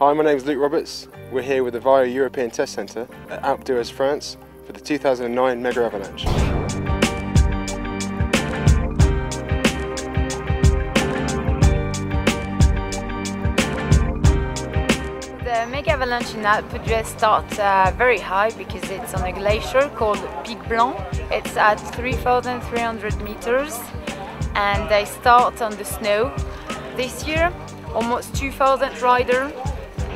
Hi, my name is Luke Roberts. We're here with the V.I.O. European Test Centre at Alpe d'Huez, France for the 2009 Mega Avalanche. The Mega Avalanche in Alpe d'Huez starts uh, very high because it's on a glacier called Pic Blanc. It's at 3,300 meters and they start on the snow. This year, almost 2,000 riders.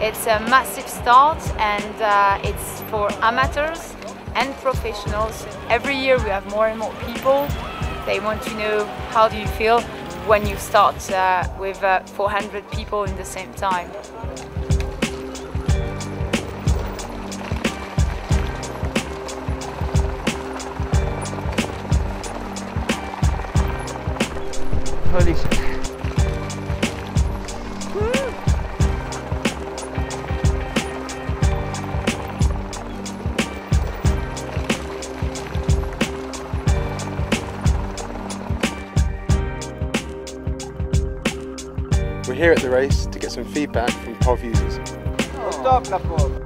It's a massive start and uh, it's for amateurs and professionals. Every year we have more and more people. They want to know how do you feel when you start uh, with uh, 400 people in the same time. Holy shit. We're here at the race to get some feedback from POV users. Stop la pauvre.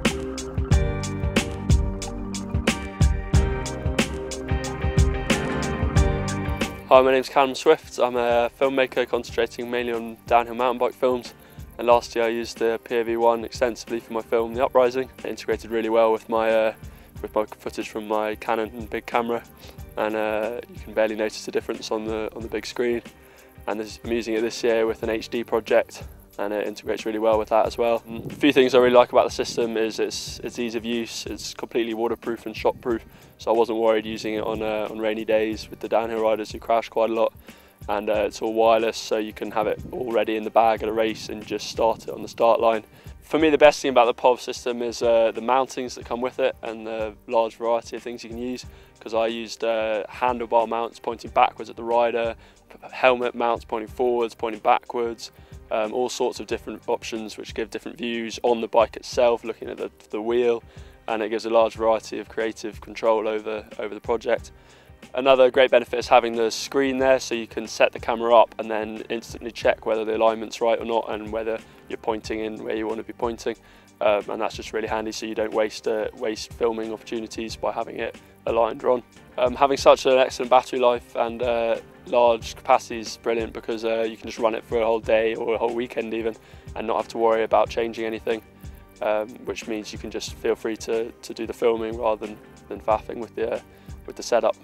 Hi, my name's Callum Swift. I'm a filmmaker concentrating mainly on downhill mountain bike films. And last year I used the POV1 extensively for my film The Uprising. It integrated really well with my uh, with my footage from my Canon big camera, and uh, you can barely notice the difference on the on the big screen. And this, I'm using it this year with an HD project, and it integrates really well with that as well. A few things I really like about the system is its its ease of use. It's completely waterproof and shockproof, so I wasn't worried using it on uh, on rainy days with the downhill riders who crash quite a lot. And uh, it's all wireless, so you can have it all ready in the bag at a race and just start it on the start line. For me, the best thing about the POV system is uh, the mountings that come with it and the large variety of things you can use. Because I used uh, handlebar mounts pointing backwards at the rider, helmet mounts pointing forwards, pointing backwards, um, all sorts of different options which give different views on the bike itself, looking at the, the wheel, and it gives a large variety of creative control over, over the project. Another great benefit is having the screen there so you can set the camera up and then instantly check whether the alignment's right or not and whether you're pointing in where you want to be pointing. Um, and that's just really handy so you don't waste, uh, waste filming opportunities by having it aligned on. Um, having such an excellent battery life and uh, large capacity is brilliant because uh, you can just run it for a whole day or a whole weekend even and not have to worry about changing anything. Um, which means you can just feel free to, to do the filming rather than, than faffing with the, uh, with the setup.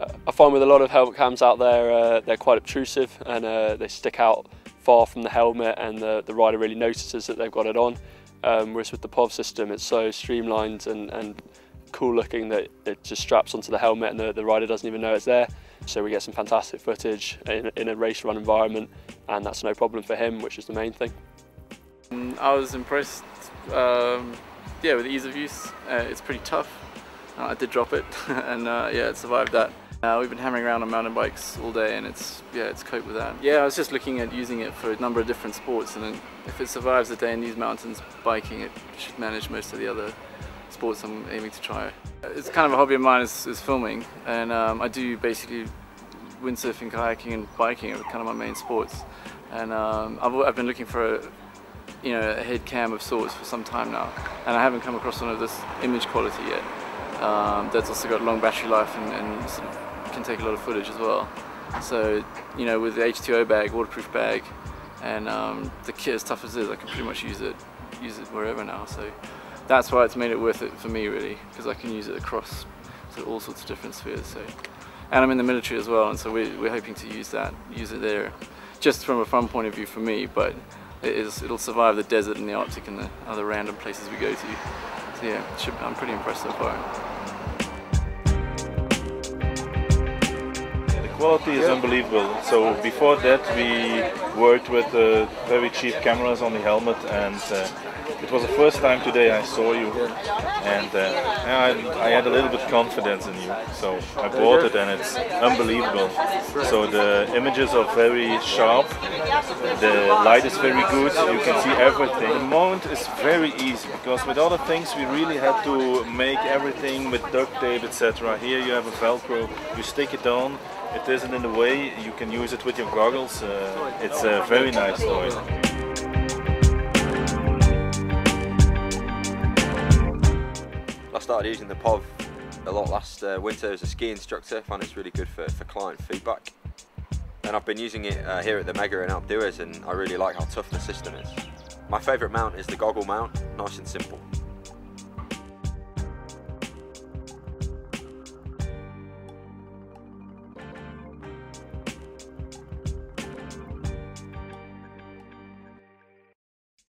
Uh, I find with a lot of helmet cams out there, uh, they're quite obtrusive and uh, they stick out far from the helmet and the, the rider really notices that they've got it on. Um, whereas with the POV system, it's so streamlined and, and cool looking that it just straps onto the helmet and the, the rider doesn't even know it's there. So we get some fantastic footage in, in a race run environment and that's no problem for him, which is the main thing. I was impressed, um, yeah, with the ease of use. Uh, it's pretty tough. Uh, I did drop it, and uh, yeah, it survived that. Uh, we've been hammering around on mountain bikes all day, and it's yeah, it's coped with that. Yeah, I was just looking at using it for a number of different sports, and if it survives a day in these mountains biking, it should manage most of the other sports I'm aiming to try. It's kind of a hobby of mine is, is filming, and um, I do basically windsurfing, kayaking, and biking are kind of my main sports. And um, I've, I've been looking for a, you know, a head cam of sorts for some time now, and I haven't come across one of this image quality yet. Um, that's also got long battery life and, and sort of can take a lot of footage as well. So, you know, with the H2O bag, waterproof bag, and um, the kit as tough as it is, I can pretty much use it, use it wherever now. So that's why it's made it worth it for me, really, because I can use it across sort all sorts of different spheres. So, and I'm in the military as well, and so we're, we're hoping to use that, use it there, just from a fun point of view for me, but it is, it'll survive the desert and the Arctic and the other random places we go to. So yeah, should, I'm pretty impressed so far. The quality is unbelievable. So before that we worked with uh, very cheap cameras on the helmet and uh, it was the first time today I saw you and uh, I, I, had a little bit confidence in you. So I bought it and it's unbelievable. So the images are very sharp, the light is very good, you can see everything. The mount is very easy because with other things we really had to make everything with duct tape etc. Here you have a velcro, you stick it on it isn't in the way, you can use it with your goggles. Uh, it's a very nice toy. Started using the POV a lot last uh, winter as a ski instructor, found it's really good for, for client feedback. And I've been using it uh, here at the Mega in Alpe and I really like how tough the system is. My favourite mount is the goggle mount, nice and simple.